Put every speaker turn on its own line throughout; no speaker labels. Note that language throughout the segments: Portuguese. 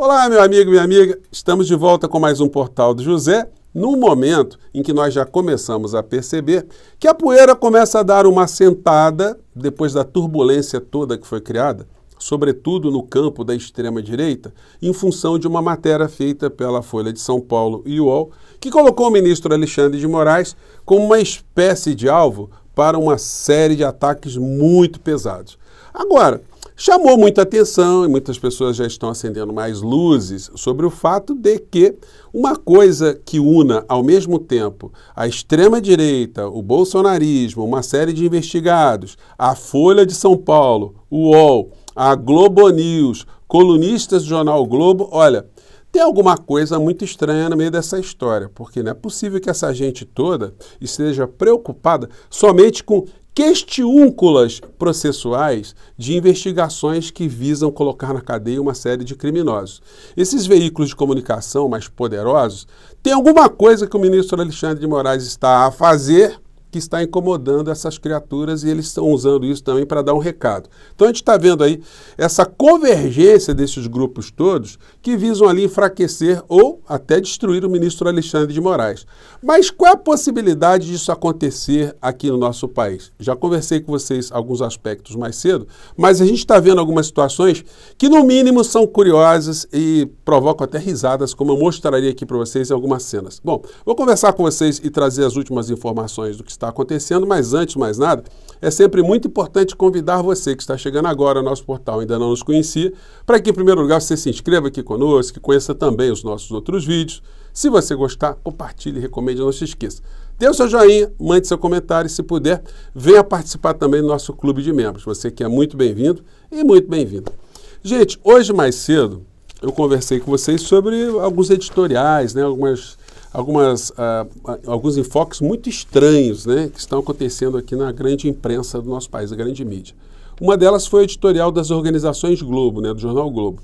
Olá, meu amigo, minha amiga. Estamos de volta com mais um Portal do José, num momento em que nós já começamos a perceber que a poeira começa a dar uma sentada depois da turbulência toda que foi criada, sobretudo no campo da extrema-direita, em função de uma matéria feita pela Folha de São Paulo e UOL, que colocou o ministro Alexandre de Moraes como uma espécie de alvo para uma série de ataques muito pesados. Agora, chamou muita atenção e muitas pessoas já estão acendendo mais luzes sobre o fato de que uma coisa que una ao mesmo tempo a extrema-direita, o bolsonarismo, uma série de investigados, a Folha de São Paulo, o UOL, a Globo News, colunistas do jornal Globo, olha, tem alguma coisa muito estranha no meio dessa história, porque não é possível que essa gente toda esteja preocupada somente com questiúnculas processuais de investigações que visam colocar na cadeia uma série de criminosos. Esses veículos de comunicação mais poderosos têm alguma coisa que o ministro Alexandre de Moraes está a fazer que está incomodando essas criaturas e eles estão usando isso também para dar um recado. Então a gente está vendo aí essa convergência desses grupos todos que visam ali enfraquecer ou até destruir o ministro Alexandre de Moraes. Mas qual é a possibilidade disso acontecer aqui no nosso país? Já conversei com vocês alguns aspectos mais cedo, mas a gente está vendo algumas situações que no mínimo são curiosas e provocam até risadas, como eu mostraria aqui para vocês em algumas cenas. Bom, vou conversar com vocês e trazer as últimas informações do que está acontecendo, mas antes de mais nada, é sempre muito importante convidar você que está chegando agora ao nosso portal, ainda não nos conhecia, para que, em primeiro lugar, você se inscreva aqui conosco, que conheça também os nossos outros vídeos. Se você gostar, compartilhe, recomende, não se esqueça. Dê o seu joinha, mande seu comentário e, se puder, venha participar também do nosso clube de membros. Você que é muito bem-vindo e muito bem-vindo. Gente, hoje mais cedo eu conversei com vocês sobre alguns editoriais, né, algumas algumas, uh, alguns enfoques muito estranhos né, que estão acontecendo aqui na grande imprensa do nosso país, a grande mídia. Uma delas foi o editorial das organizações Globo, né, do jornal Globo,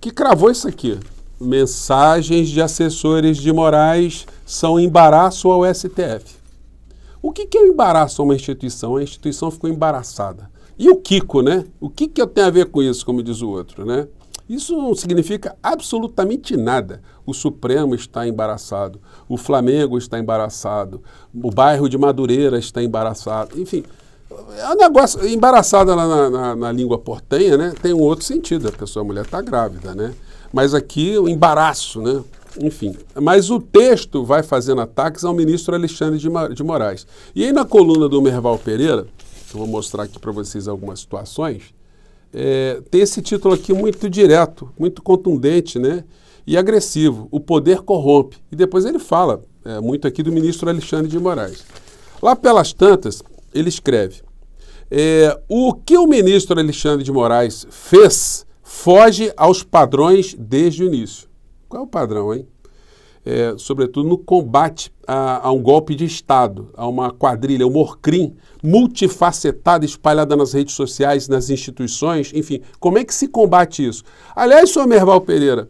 que cravou isso aqui. Mensagens de assessores de Moraes são embaraço ao STF. O que, que é um embaraço a uma instituição? A instituição ficou embaraçada. E o Kiko, né? O que, que eu tenho a ver com isso, como diz o outro, né? Isso não significa absolutamente nada. O Supremo está embaraçado, o Flamengo está embaraçado, o bairro de Madureira está embaraçado, enfim. É um negócio embaraçada na, na, na, língua portenha, né? Tem um outro sentido. A pessoa, a mulher está grávida, né? Mas aqui o embaraço, né? Enfim. Mas o texto vai fazendo ataques ao ministro Alexandre de, de Moraes. E aí na coluna do Merval Pereira, eu vou mostrar aqui para vocês algumas situações, é, tem esse título aqui muito direto, muito contundente, né? E agressivo. O poder corrompe. E depois ele fala é, muito aqui do ministro Alexandre de Moraes. Lá pelas tantas, ele escreve: é, o que o ministro Alexandre de Moraes fez foge aos padrões desde o início. Qual é o padrão, hein? É, sobretudo no combate a, a, um golpe de Estado, a uma quadrilha, um morcrim multifacetada, espalhada nas redes sociais, nas instituições, enfim. Como é que se combate isso? Aliás, senhor Merval Pereira,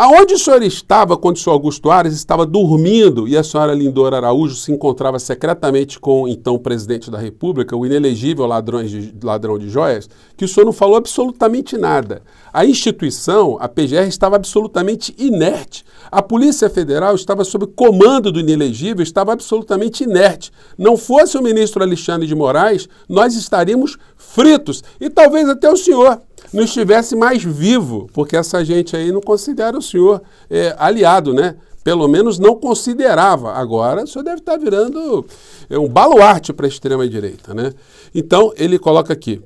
Aonde o senhor estava quando o senhor Augusto Ares estava dormindo e a senhora Lindora Araújo se encontrava secretamente com o então presidente da República, o inelegível ladrão de, ladrão de joias, que o senhor não falou absolutamente nada. A instituição, a PGR, estava absolutamente inerte. A Polícia Federal estava sob comando do inelegível, estava absolutamente inerte. Não fosse o ministro Alexandre de Moraes, nós estaríamos fritos. E talvez até o senhor não estivesse mais vivo, porque essa gente aí não considera o senhor é, aliado, né? Pelo menos não considerava. Agora, o senhor deve estar virando é, um baluarte para a extrema-direita, né? Então, ele coloca aqui.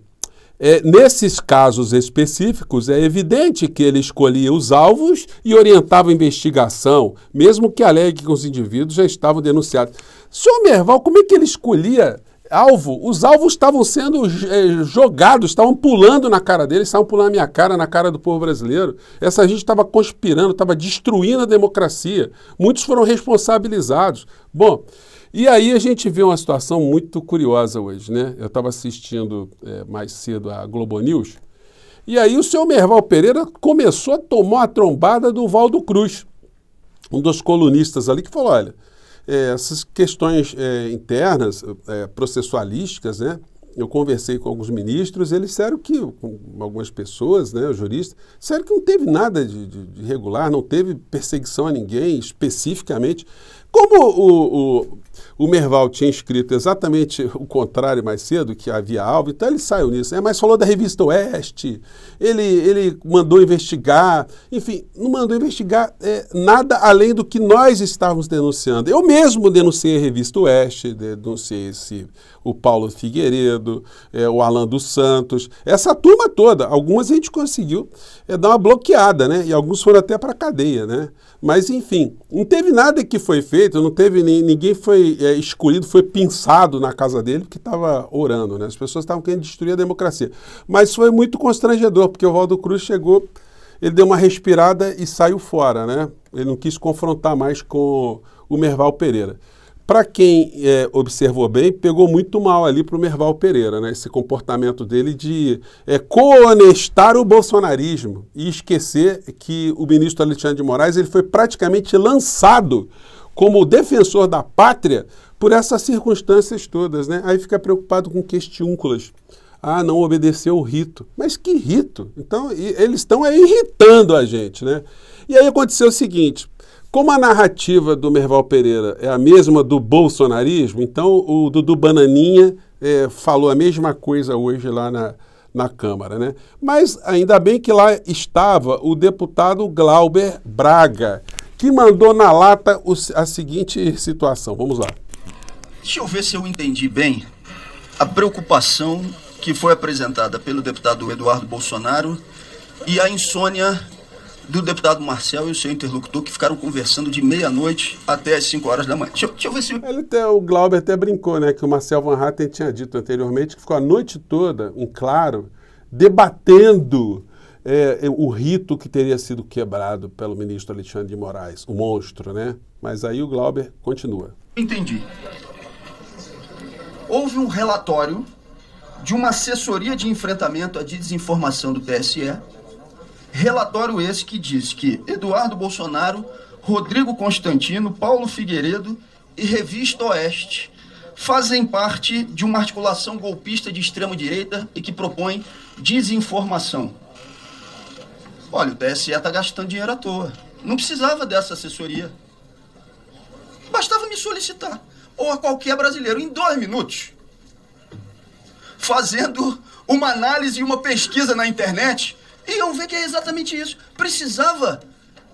É, nesses casos específicos, é evidente que ele escolhia os alvos e orientava a investigação, mesmo que alegue que os indivíduos já estavam denunciados. Senhor Merval, como é que ele escolhia alvo, os alvos estavam sendo é, jogados, estavam pulando na cara deles, estavam pulando na minha cara, na cara do povo brasileiro. Essa gente estava conspirando, estava destruindo a democracia. Muitos foram responsabilizados. Bom, e aí a gente vê uma situação muito curiosa hoje, né? Eu estava assistindo é, mais cedo a Globo News, e aí o senhor Merval Pereira começou a tomar a trombada do Valdo Cruz, um dos colunistas ali, que falou, olha, é, essas questões é, internas, é, processualísticas, né, eu conversei com alguns ministros, eles disseram que, com algumas pessoas, né, juristas, disseram que não teve nada de, de, de irregular, não teve perseguição a ninguém especificamente. Como o, o, o, Merval tinha escrito exatamente o contrário mais cedo, que havia alvo, então ele saiu nisso. É, mas falou da revista Oeste, ele, ele mandou investigar, enfim, não mandou investigar é, nada além do que nós estávamos denunciando. Eu mesmo denunciei a revista Oeste, denunciei esse, o Paulo Figueiredo, é, o Alan dos Santos, essa turma toda. Algumas a gente conseguiu é, dar uma bloqueada, né? E alguns foram até para a cadeia, né? Mas, enfim, não teve nada que foi feito, não teve ninguém foi é, escolhido, foi pinçado na casa dele porque estava orando, né? As pessoas estavam querendo destruir a democracia. Mas foi muito constrangedor, porque o Valdo Cruz chegou, ele deu uma respirada e saiu fora, né? Ele não quis confrontar mais com o Merval Pereira. Para quem é, observou bem, pegou muito mal ali para o Merval Pereira, né? esse comportamento dele de é, conestar o bolsonarismo e esquecer que o ministro Alexandre de Moraes ele foi praticamente lançado como defensor da pátria por essas circunstâncias todas. Né? Aí fica preocupado com questiúnculas. Ah, não obedeceu o rito. Mas que rito? Então, eles estão irritando a gente. Né? E aí aconteceu o seguinte: como a narrativa do Merval Pereira é a mesma do bolsonarismo, então o Dudu Bananinha é, falou a mesma coisa hoje lá na, na Câmara. Né? Mas ainda bem que lá estava o deputado Glauber Braga, que mandou na lata o, a seguinte situação. Vamos lá.
Deixa eu ver se eu entendi bem a preocupação que foi apresentada pelo deputado Eduardo Bolsonaro e a insônia do deputado Marcel e o seu interlocutor que ficaram conversando de meia-noite até as 5 horas da manhã. Deixa, deixa eu ver se.
Ele até, o Glauber até brincou, né? Que o Marcel Van Hatten tinha dito anteriormente que ficou a noite toda, em claro, debatendo é, o rito que teria sido quebrado pelo ministro Alexandre de Moraes, o monstro, né? Mas aí o Glauber continua.
Entendi. Houve um relatório de uma assessoria de enfrentamento à desinformação do TSE Relatório esse que diz que Eduardo Bolsonaro, Rodrigo Constantino, Paulo Figueiredo e Revista Oeste fazem parte de uma articulação golpista de extrema-direita e que propõe desinformação. Olha, o TSE está gastando dinheiro à toa. Não precisava dessa assessoria. Bastava me solicitar. Ou a qualquer brasileiro, em dois minutos. Fazendo uma análise e uma pesquisa na internet iam ver que é exatamente isso. Precisava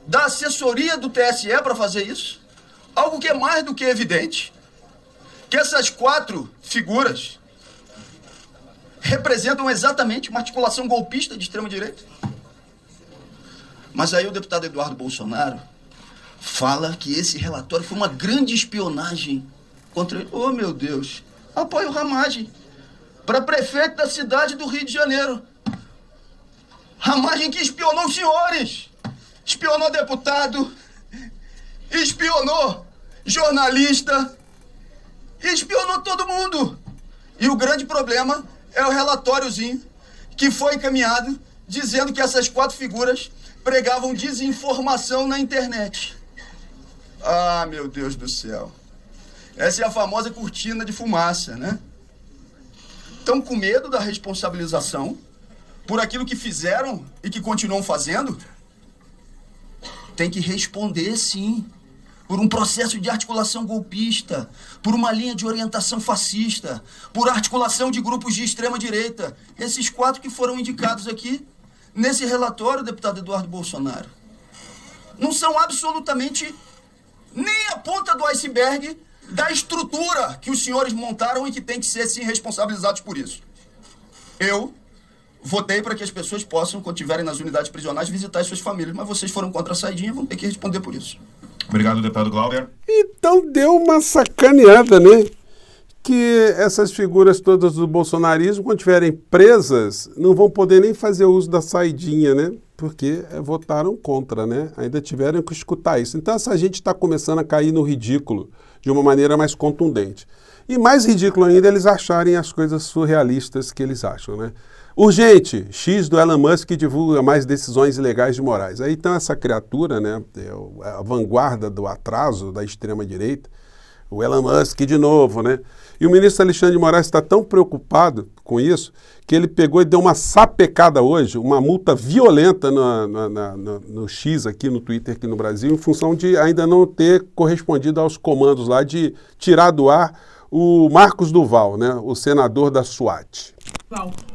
da assessoria do TSE para fazer isso. Algo que é mais do que evidente. Que essas quatro figuras representam exatamente uma articulação golpista de extrema-direita. Mas aí o deputado Eduardo Bolsonaro fala que esse relatório foi uma grande espionagem contra ele. Oh, meu Deus. Apoio Ramagem para prefeito da cidade do Rio de Janeiro. Ramagem que espionou os senhores, espionou deputado, espionou jornalista, espionou todo mundo. E o grande problema é o relatóriozinho que foi encaminhado dizendo que essas quatro figuras pregavam desinformação na internet. Ah, meu Deus do céu. Essa é a famosa cortina de fumaça, né? Estão com medo da responsabilização por aquilo que fizeram e que continuam fazendo, tem que responder sim. Por um processo de articulação golpista, por uma linha de orientação fascista, por articulação de grupos de extrema-direita. Esses quatro que foram indicados aqui nesse relatório, deputado Eduardo Bolsonaro, não são absolutamente nem a ponta do iceberg da estrutura que os senhores montaram e que tem que ser sim responsabilizados por isso. Eu, votei para que as pessoas possam, quando estiverem nas unidades prisionais, visitar as suas famílias. Mas vocês foram contra a saidinha vão ter que responder por isso.
Obrigado, deputado Glauber.
Então deu uma sacaneada, né? Que essas figuras todas do bolsonarismo, quando estiverem presas, não vão poder nem fazer uso da saidinha, né? Porque é, votaram contra, né? Ainda tiveram que escutar isso. Então essa gente está começando a cair no ridículo de uma maneira mais contundente. E mais ridículo ainda eles acharem as coisas surrealistas que eles acham, né? Urgente, X do Elon Musk divulga mais decisões ilegais de Moraes. Aí então essa criatura, né, é a vanguarda do atraso da extrema direita, o Elon Musk de novo, né? E o ministro Alexandre de Moraes está tão preocupado com isso que ele pegou e deu uma sapecada hoje, uma multa violenta no, no, X aqui no Twitter aqui no Brasil, em função de ainda não ter correspondido aos comandos lá de tirar do ar o Marcos Duval, né, o senador da SWAT.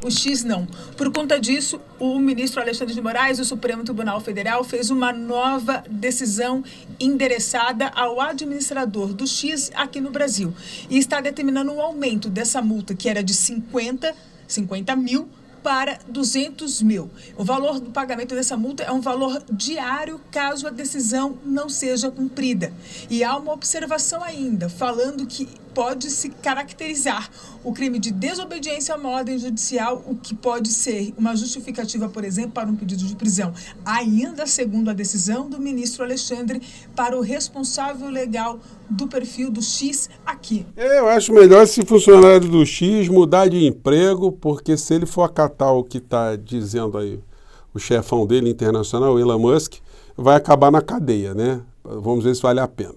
O X não. Por conta disso, o ministro Alexandre de Moraes, do Supremo Tribunal Federal, fez uma nova decisão endereçada ao administrador do X aqui no Brasil. E está determinando um aumento dessa multa, que era de 50, 50 mil para 200 mil. O valor do pagamento dessa multa é um valor diário caso a decisão não seja cumprida. E há uma observação ainda, falando que pode se caracterizar o crime de desobediência a uma ordem judicial, o que pode ser uma justificativa, por exemplo, para um pedido de prisão, ainda segundo a decisão do ministro Alexandre, para o responsável legal do perfil do X aqui.
Eu acho melhor esse funcionário do X mudar de emprego, porque se ele for acatar o que está dizendo aí o chefão dele internacional, Elon Musk, vai acabar na cadeia, né? Vamos ver se vale a pena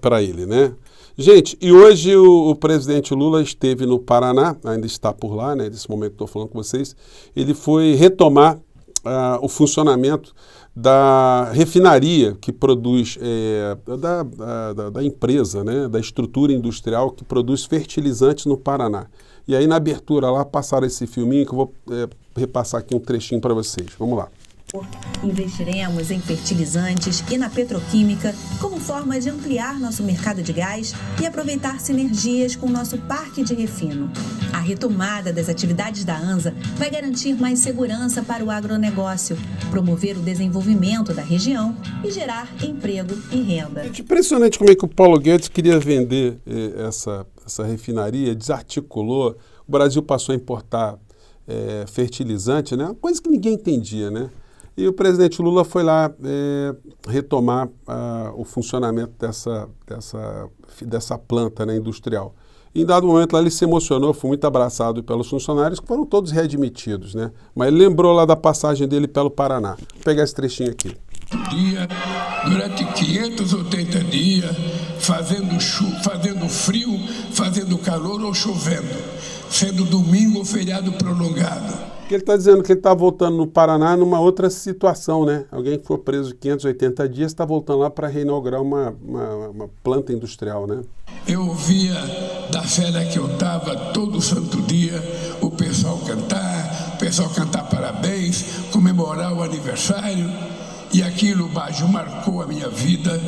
para ele, né? Gente, e hoje o, o, presidente Lula esteve no Paraná, ainda está por lá, né, nesse momento estou falando com vocês, ele foi retomar uh, o funcionamento da refinaria que produz, é, da, da, da, empresa, né, da estrutura industrial que produz fertilizantes no Paraná. E aí na abertura lá passaram esse filminho que eu vou é, repassar aqui um trechinho para vocês. Vamos lá.
Investiremos em fertilizantes e na petroquímica como forma de ampliar nosso mercado de gás e aproveitar sinergias com nosso parque de refino. A retomada das atividades da ANSA vai garantir mais segurança para o agronegócio, promover o desenvolvimento da região e gerar emprego e renda.
É impressionante como é que o Paulo Guedes queria vender eh, essa, essa refinaria, desarticulou. O Brasil passou a importar eh, fertilizante, né? Uma coisa que ninguém entendia, né? E o presidente Lula foi lá é, retomar o funcionamento dessa, dessa, dessa planta né, industrial. Em dado momento lá ele se emocionou, foi muito abraçado pelos funcionários, que foram todos readmitidos, né? Mas ele lembrou lá da passagem dele pelo Paraná. Vou pegar esse trechinho aqui.
Dia, durante 580 dias, fazendo, fazendo frio, fazendo calor ou chovendo, sendo domingo ou feriado prolongado
porque ele está dizendo que ele está voltando no Paraná numa outra situação, né? Alguém que foi preso 580 dias está voltando lá para reinaugurar uma, uma, uma, planta industrial, né?
Eu ouvia da férias que eu estava todo santo dia o pessoal cantar, o pessoal cantar parabéns, comemorar o aniversário, e aquilo, Bajo, marcou a minha vida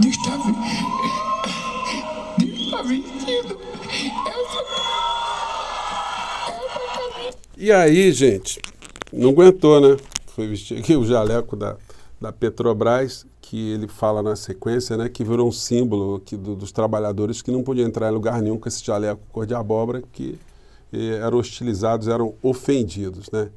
de estar, de estar vestido essa,
essa E aí, gente, não aguentou, né? Foi vestir aqui o jaleco da, da Petrobras que ele fala na sequência, né, que virou um símbolo que, do, dos trabalhadores que não podiam entrar em lugar nenhum com esse jaleco cor de abóbora, que eh, eram hostilizados, eram ofendidos. Né?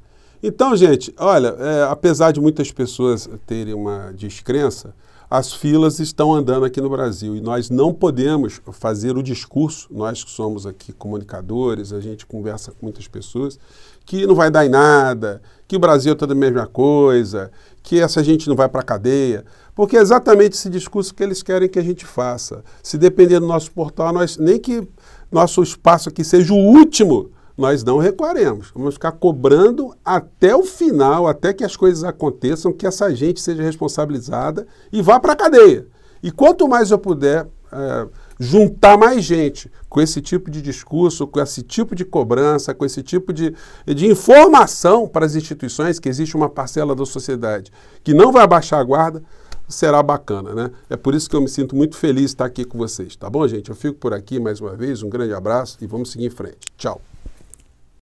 Então, gente, olha, é, apesar de muitas pessoas terem uma descrença, as filas estão andando aqui no Brasil e nós não podemos fazer o discurso, nós que somos aqui comunicadores, a gente conversa com muitas pessoas, que não vai dar em nada, que o Brasil é toda a mesma coisa, que essa gente não vai para a cadeia, porque é exatamente esse discurso que eles querem que a gente faça. Se depender do nosso portal, nós nem que nosso espaço aqui seja o último, nós não recuaremos. Vamos ficar cobrando até o final, até que as coisas aconteçam, que essa gente seja responsabilizada e vá para a cadeia. E quanto mais eu puder é, juntar mais gente com esse tipo de discurso, com esse tipo de cobrança, com esse tipo de, de informação para as instituições, que existe uma parcela da sociedade que não vai abaixar a guarda, será bacana, né? É por isso que eu me sinto muito feliz de estar aqui com vocês, tá bom, gente? Eu fico por aqui mais uma vez, um grande abraço e vamos seguir em frente. Tchau!